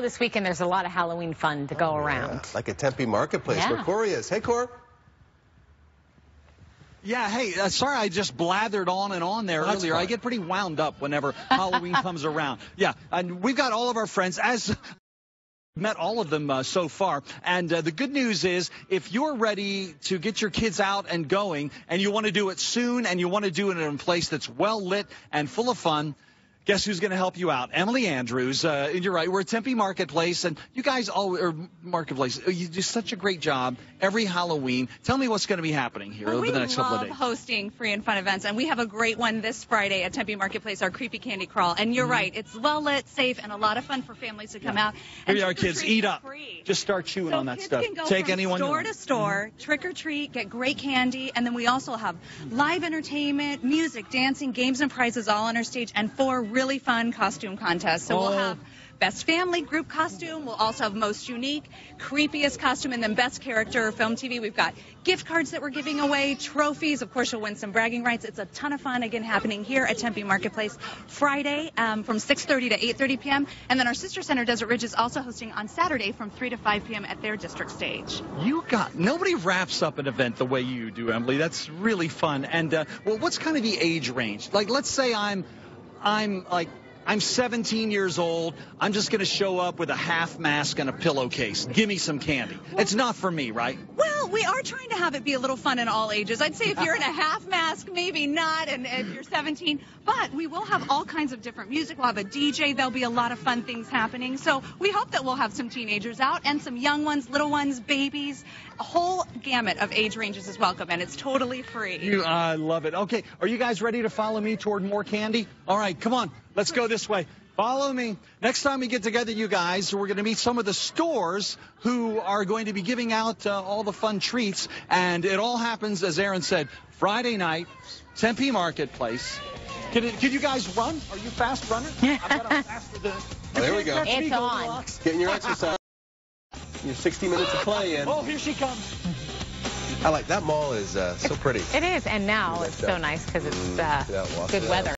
this weekend, there's a lot of Halloween fun to go around. Yeah, like a Tempe Marketplace Yeah. where Corey is. Hey, Corey. Yeah, hey, uh, sorry I just blathered on and on there That's earlier. I get pretty wound up whenever Halloween comes around. Yeah, and we've got all of our friends as met all of them uh, so far. And uh, the good news is if you're ready to get your kids out and going and you want to do it soon and you want to do it in a place that's well lit and full of fun, Guess who's going to help you out? Emily Andrews. Uh, and you're right. We're at Tempe Marketplace, and you guys all or Marketplace. uh, You do such a great job every Halloween. Tell me what's going to be happening here Well, over the next couple of days. We love hosting free and fun events, and we have a great one this Friday at Tempe Marketplace, our Creepy Candy Crawl. And you're right, it's well lit, safe, and a lot of fun for families to come out. Here And you are, kids. Eat up. free. Just start chewing so on that stuff. Take anyone store to store, trick or treat, get great candy, and then we also have live entertainment, music, dancing, games, and prizes all on our stage, and four really fun costume contest. So Oh. we'll have best family group costume. We'll also have most unique, creepiest costume, and then best character film TV. We've got gift cards that we're giving away, trophies. Of course, you'll win some bragging rights. It's a ton of fun. Again, happening here at Tempe Marketplace Friday um, from 6:30 to 8:30 p.m. And then our sister center, Desert Ridge, is also hosting on Saturday from 3 to 5 p.m. at their district stage. You got nobody wraps up an event the way you do, Emily. That's really fun. And uh, well, what's kind of the age range? Like, let's say I'm, I'm like. I'm 17 years old. I'm just going to show up with a half mask and a pillowcase. Give me some candy. It's not for me, right? Well, we are trying to have it be a little fun in all ages. I'd say if you're in a half mask, maybe not, and if you're 17. But we will have all kinds of different music. We'll have a DJ. There'll be a lot of fun things happening. So we hope that we'll have some teenagers out and some young ones, little ones, babies. A whole gamut of age ranges is welcome, and it's totally free. You, I love it. Okay, are you guys ready to follow me toward more candy? All right, come on, let's go this way. Follow me. Next time we get together, you guys, we're going to meet some of the stores who are going to be giving out uh, all the fun treats. And it all happens, as Aaron said, Friday night, Tempe Marketplace. Can, it, can you guys run? Are you fast runners? I bet I'm faster than. Oh, there we go. Catch me, It's on. Goldilocks. Getting your exercise. Your 60 minutes of play in. Oh, here she comes. I like that mall is uh, so pretty. It is, and now Look at it's so nice because it's uh, good weather.